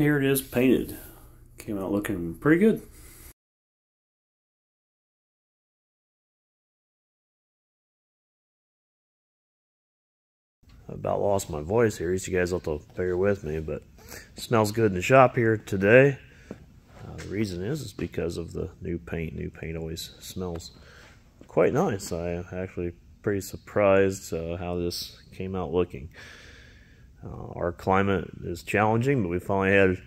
Here it is painted. Came out looking pretty good. I about lost my voice here, so you guys have to bear with me, but smells good in the shop here today. Uh, the reason is is because of the new paint. New paint always smells quite nice. I am actually pretty surprised uh, how this came out looking. Uh, our climate is challenging, but we finally had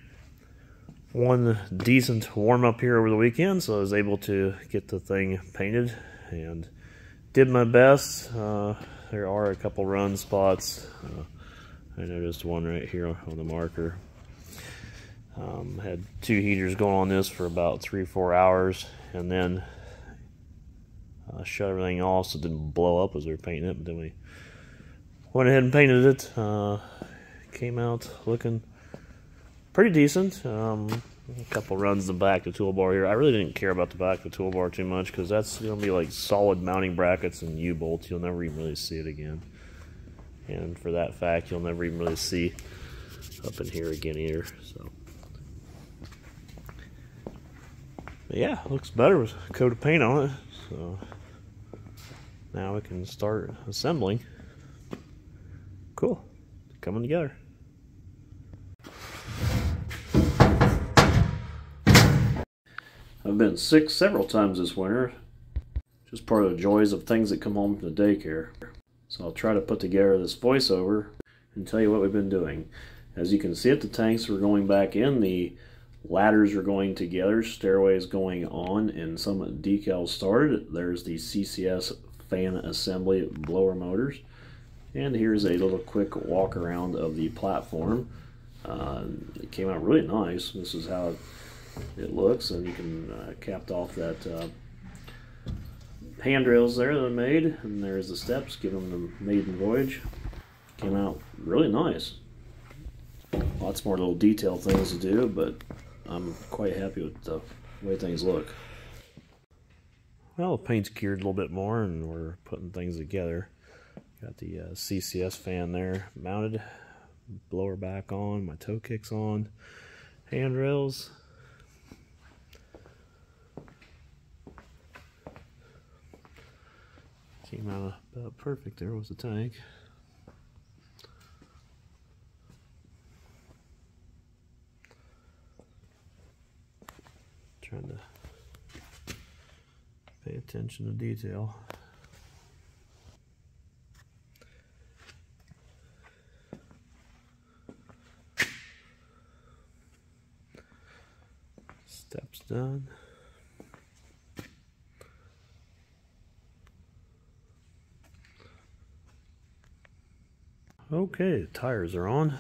one decent warm up here over the weekend, so I was able to get the thing painted and did my best. Uh, there are a couple run spots. Uh, I noticed one right here on the marker. Um, had two heaters going on this for about three or four hours, and then uh, shut everything off so it didn't blow up as we were painting it. But then we went ahead and painted it. Uh, came out looking pretty decent. Um, a couple runs the back of the toolbar here. I really didn't care about the back of the toolbar too much because that's going to be like solid mounting brackets and U-bolts. You'll never even really see it again. And for that fact, you'll never even really see up in here again either. So, yeah, looks better with a coat of paint on it. So now we can start assembling. Cool, coming together. I've been sick several times this winter. Just part of the joys of things that come home from the daycare. So I'll try to put together this voiceover and tell you what we've been doing. As you can see at the tanks we're going back in, the ladders are going together, stairways going on, and some decals started. There's the CCS fan assembly blower motors. And here's a little quick walk around of the platform. Uh, it came out really nice. This is how it looks, and you can uh, capped off that uh, handrails there that I made, and there's the steps, give them the maiden voyage. Came out really nice. Lots more little detail things to do, but I'm quite happy with the way things look. Well, the paint's cured a little bit more, and we're putting things together. Got the uh, CCS fan there mounted, blower back on, my toe kicks on, handrails, Came out about perfect there was the tank. Trying to pay attention to detail. Steps done. Okay, the tires are on.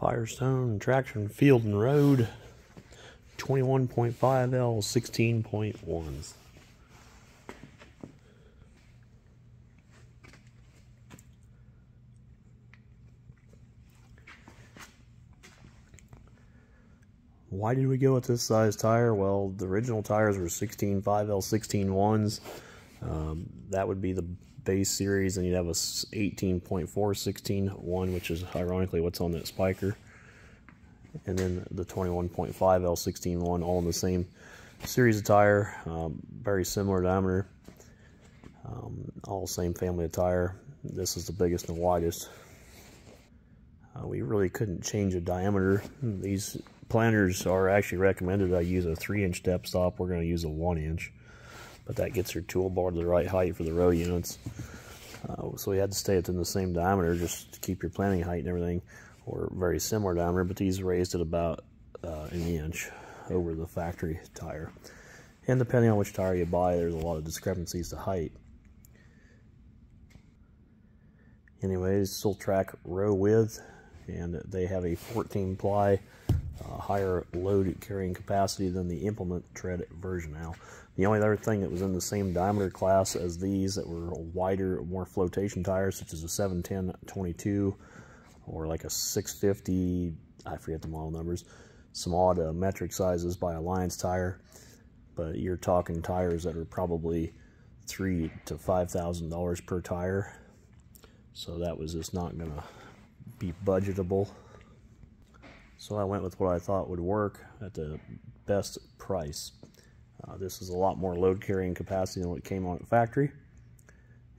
Firestone Traction Field and Road 21.5L 16.1s. Why did we go with this size tire? Well, the original tires were 16 5L 16 ones. Um, that would be the base series, and you'd have a 18.4 16 one, which is ironically what's on that spiker. And then the 21.5 L16 one, all in the same series of tire, um, very similar diameter, um, all same family of tire. This is the biggest and widest. Uh, we really couldn't change the diameter. These planters are actually recommended I use a 3 inch depth stop. We're going to use a 1 inch but that gets your toolbar to the right height for the row units. Uh, so we had to stay within the same diameter just to keep your planting height and everything, or very similar diameter, but these raised at about uh, an inch over the factory tire. And depending on which tire you buy, there's a lot of discrepancies to height. Anyways, Sul-Trac row width, and they have a 14 ply uh, higher load carrying capacity than the implement tread version now. The only other thing that was in the same diameter class as these that were wider, more flotation tires, such as a 710-22 or like a 650, I forget the model numbers, some odd uh, metric sizes by Alliance Tire, but you're talking tires that are probably three to five thousand dollars per tire, so that was just not gonna be budgetable. So I went with what I thought would work at the best price. Uh, this is a lot more load carrying capacity than what came on at factory.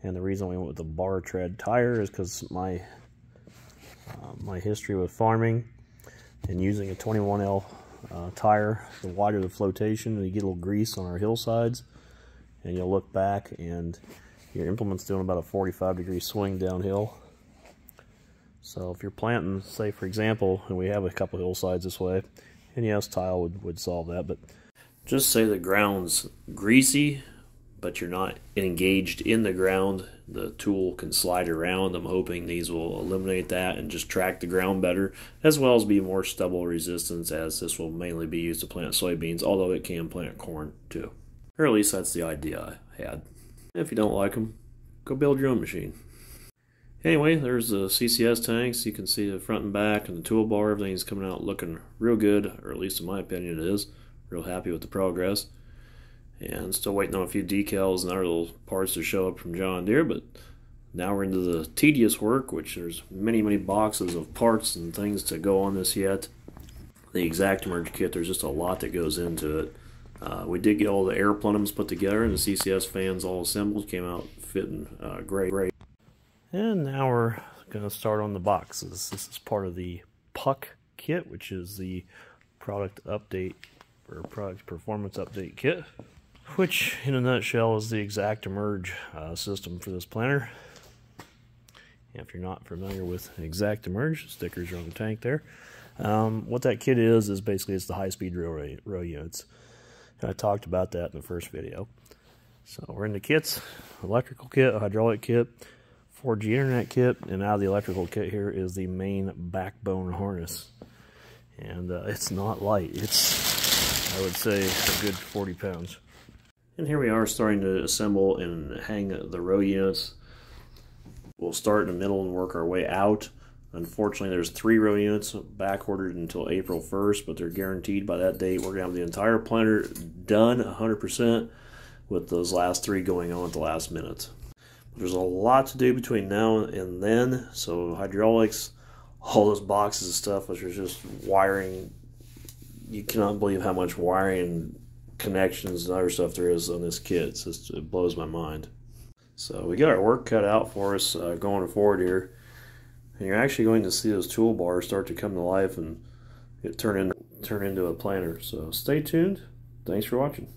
And the reason we went with the bar tread tire is because my uh, my history with farming and using a 21L uh, tire, the wider the flotation, you get a little grease on our hillsides, and you'll look back and your implement's doing about a 45 degree swing downhill. So if you're planting, say for example, and we have a couple hillsides this way, and yes, tile would, would solve that, but just say the ground's greasy, but you're not engaged in the ground, the tool can slide around. I'm hoping these will eliminate that and just track the ground better, as well as be more stubble resistance as this will mainly be used to plant soybeans, although it can plant corn too. Or at least that's the idea I had. If you don't like them, go build your own machine. Anyway, there's the CCS tanks. You can see the front and back and the toolbar. Everything's coming out looking real good, or at least in my opinion it is. Real happy with the progress. And still waiting on a few decals and other little parts to show up from John Deere, but now we're into the tedious work, which there's many, many boxes of parts and things to go on this yet. The ExactEmerge kit, there's just a lot that goes into it. Uh, we did get all the air plenums put together and the CCS fans all assembled, came out fitting uh, great, great. And now we're going to start on the boxes. This is part of the Puck kit, which is the product update or product performance update kit which in a nutshell is the ExactEmerge uh, system for this planter. If you're not familiar with ExactEmerge, stickers are on the tank there. Um, what that kit is, is basically it's the high-speed row, row units. And I talked about that in the first video. So we're in the kits, electrical kit, hydraulic kit, 4G internet kit, and out of the electrical kit here is the main backbone harness. And uh, it's not light. It's, I would say, a good 40 pounds. And here we are starting to assemble and hang the row units. We'll start in the middle and work our way out. Unfortunately, there's three row units back ordered until April 1st, but they're guaranteed by that date. We're going to have the entire planter done 100% with those last three going on at the last minute. There's a lot to do between now and then, so hydraulics, all those boxes of stuff, which is just wiring. You cannot believe how much wiring connections and other stuff there is on this kit. It's just, it blows my mind. So we got our work cut out for us uh, going forward here. And you're actually going to see those toolbars start to come to life and get turn, in, turn into a planter. So stay tuned. Thanks for watching.